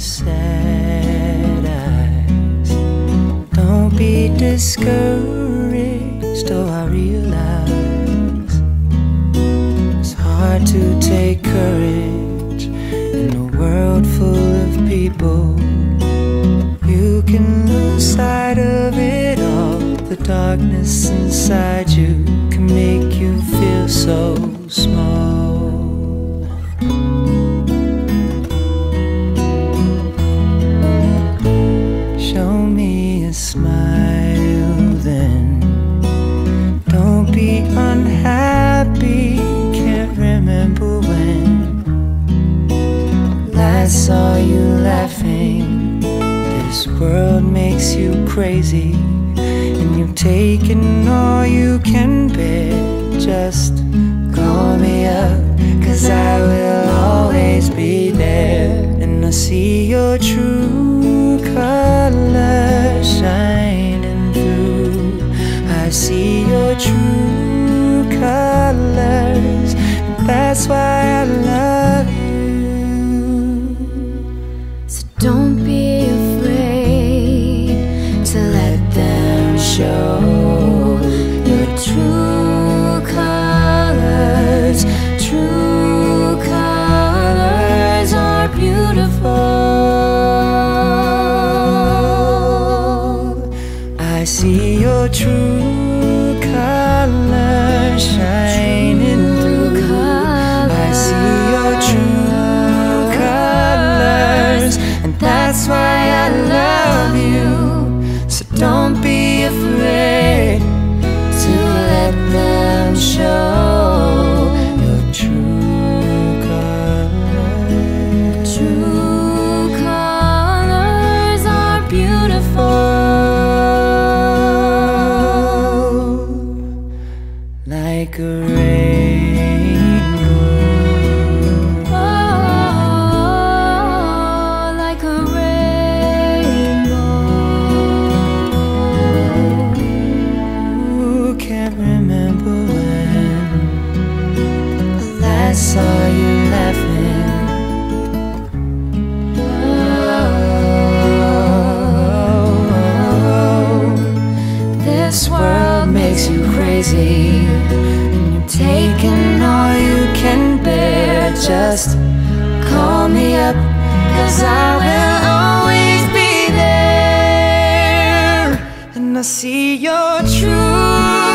sad eyes. Don't be discouraged, though I realize it's hard to take courage in a world full of people. You can lose sight of it all. The darkness inside you can make you feel so. Show me a smile then. Don't be unhappy. Can't remember when last saw you laughing. This world makes you crazy, and you've taken all you can bear. Just call me up, cause I will always be there. And I see your true colors That's why I love you. So don't be afraid to let them show your true colors. True colors are beautiful. I see your true colors shining don't be afraid to let them show This world makes you crazy. And you're taking all you can bear. Just call me up Cause I will always be there. And I see your true